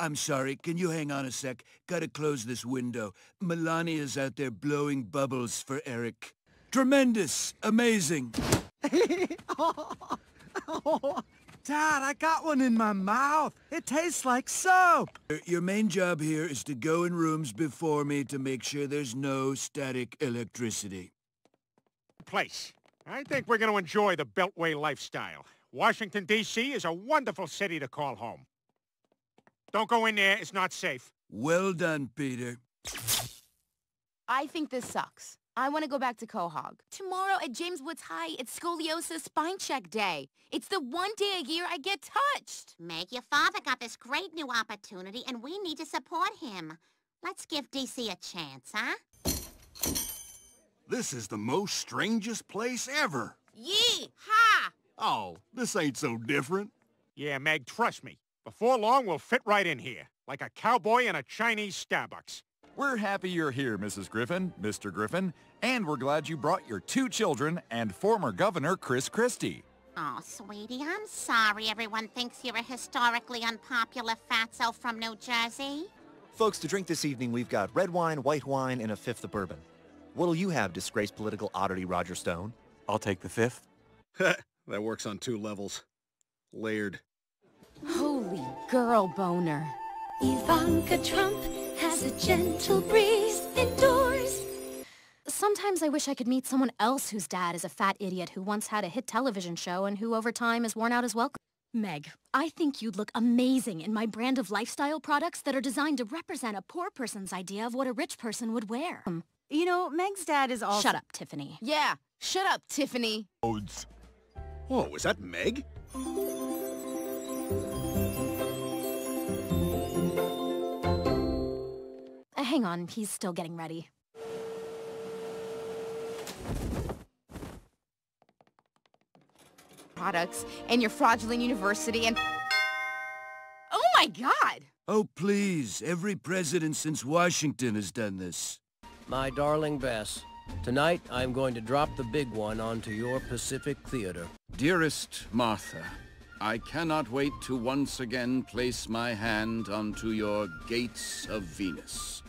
I'm sorry, can you hang on a sec? Gotta close this window. Melania's out there blowing bubbles for Eric. Tremendous! Amazing! Dad, I got one in my mouth. It tastes like soap. Your main job here is to go in rooms before me to make sure there's no static electricity. Place. I think we're going to enjoy the Beltway lifestyle. Washington, D.C. is a wonderful city to call home. Don't go in there. It's not safe. Well done, Peter. I think this sucks. I want to go back to Quahog. Tomorrow at James Woods High, it's scoliosis spine check day. It's the one day a year I get touched. Meg, your father got this great new opportunity, and we need to support him. Let's give DC a chance, huh? This is the most strangest place ever. Yee! Ha! Oh, this ain't so different. Yeah, Meg, trust me. Before long, we'll fit right in here, like a cowboy in a Chinese Starbucks. We're happy you're here, Mrs. Griffin, Mr. Griffin, and we're glad you brought your two children and former Governor Chris Christie. Oh, sweetie, I'm sorry everyone thinks you're a historically unpopular fatso from New Jersey. Folks, to drink this evening, we've got red wine, white wine, and a fifth of bourbon. What'll you have, disgraced political oddity Roger Stone? I'll take the fifth. that works on two levels. Layered. Holy girl boner. Ivanka Trump has a gentle breeze indoors. Sometimes I wish I could meet someone else whose dad is a fat idiot who once had a hit television show and who over time has worn out his welcome. Meg, I think you'd look amazing in my brand of lifestyle products that are designed to represent a poor person's idea of what a rich person would wear. You know, Meg's dad is also- Shut up, Tiffany. Yeah, shut up, Tiffany. Oh, Whoa, was that Meg? Hang on, he's still getting ready. Products and your fraudulent university and... Oh my god! Oh, please. Every president since Washington has done this. My darling Bess, tonight I'm going to drop the big one onto your Pacific Theater. Dearest Martha, I cannot wait to once again place my hand onto your gates of Venus.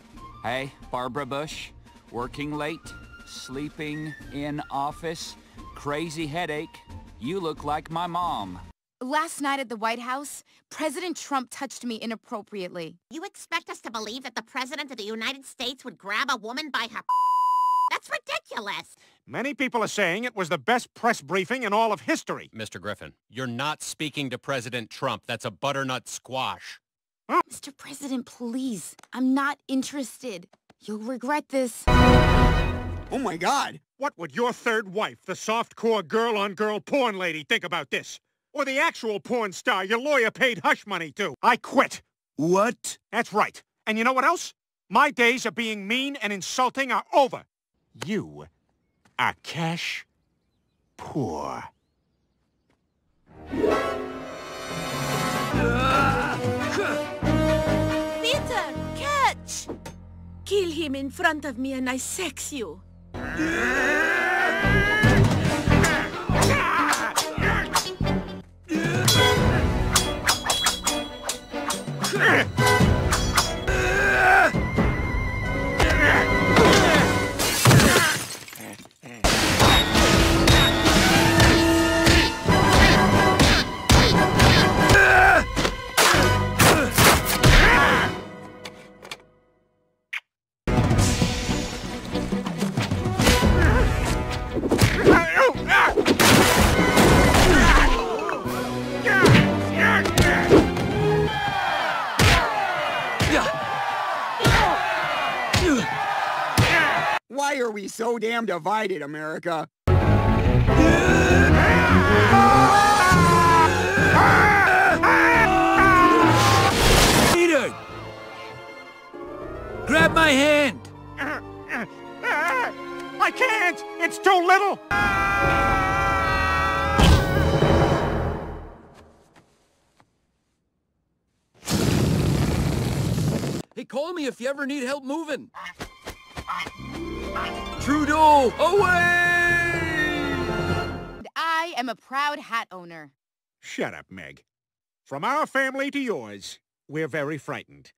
Hey, Barbara Bush. Working late, sleeping in office, crazy headache. You look like my mom. Last night at the White House, President Trump touched me inappropriately. You expect us to believe that the President of the United States would grab a woman by her That's ridiculous. Many people are saying it was the best press briefing in all of history. Mr. Griffin, you're not speaking to President Trump. That's a butternut squash. Huh? Mr. President, please. I'm not interested. You'll regret this. Oh my god! What would your third wife, the soft-core girl-on-girl porn lady, think about this? Or the actual porn star your lawyer paid hush money to? I quit. What? That's right. And you know what else? My days of being mean and insulting are over. You are cash poor. Kill him in front of me and I sex you. Why are we so damn divided, America? Peter! Grab my hand! I can't! It's too little! Hey, call me if you ever need help moving. Trudeau, away! I am a proud hat owner. Shut up, Meg. From our family to yours, we're very frightened.